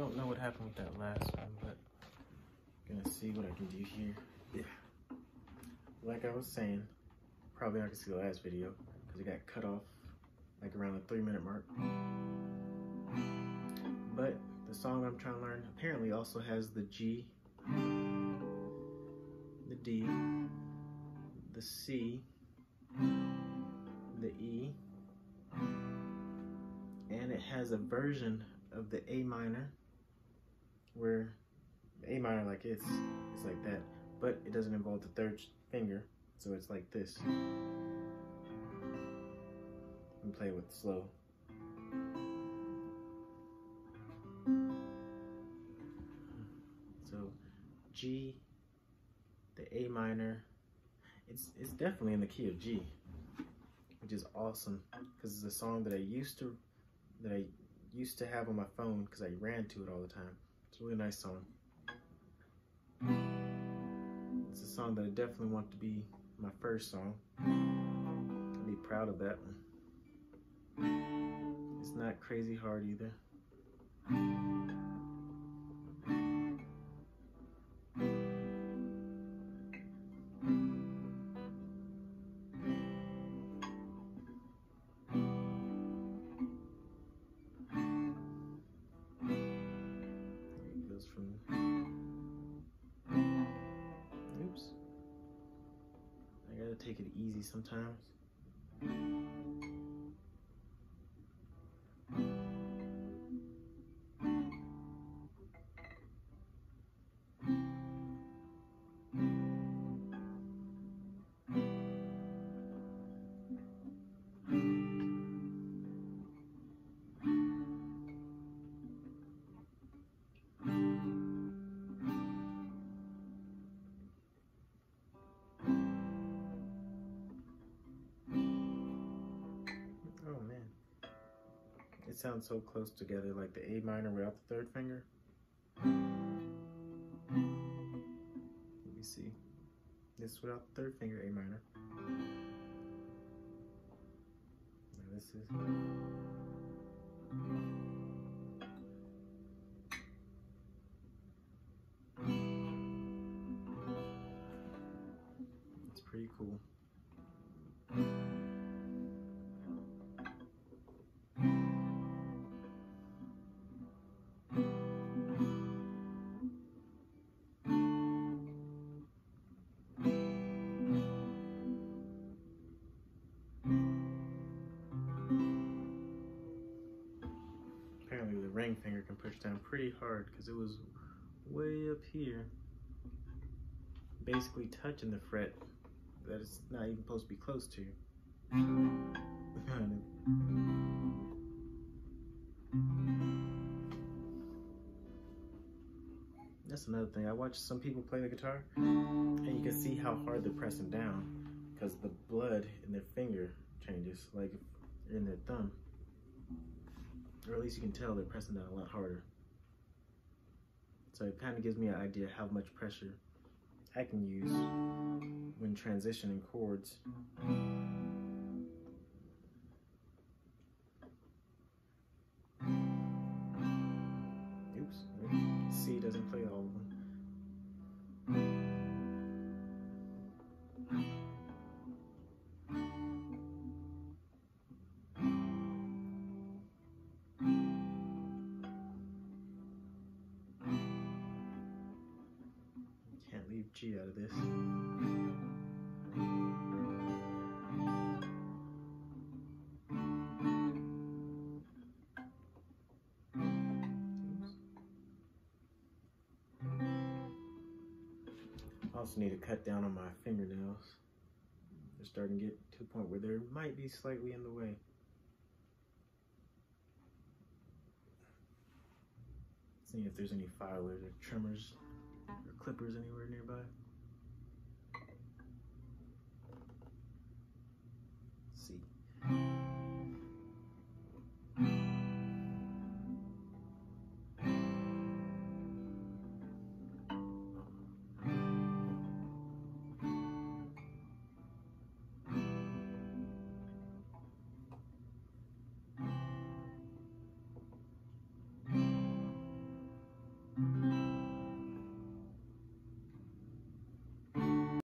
don't know what happened with that last one, but I'm gonna see what I can do here. Yeah. Like I was saying, probably not gonna see the last video because it got cut off like around the three minute mark. But the song I'm trying to learn apparently also has the G, the D, the C, the E, and it has a version of the A minor where A minor like it's it's like that, but it doesn't involve the third finger, so it's like this. And play with slow. So G, the A minor, it's it's definitely in the key of G, which is awesome because it's a song that I used to that I used to have on my phone because I ran to it all the time. It's a really nice song. It's a song that I definitely want to be my first song. I'll be proud of that one. It's not crazy hard either. Take it easy sometimes. It sounds so close together, like the A minor without the third finger. Let me see. This without the third finger, A minor. Now this is. It's pretty cool. Down pretty hard because it was way up here basically touching the fret that it's not even supposed to be close to. That's another thing. I watch some people play the guitar and you can see how hard they're pressing down because the blood in their finger changes, like in their thumb. Or at least you can tell they're pressing down a lot harder. So it kind of gives me an idea how much pressure I can use when transitioning chords. G out of this. I also need to cut down on my fingernails. They're starting to get to a point where they might be slightly in the way. Seeing if there's any filers or trimmers clippers anywhere nearby. Let's see.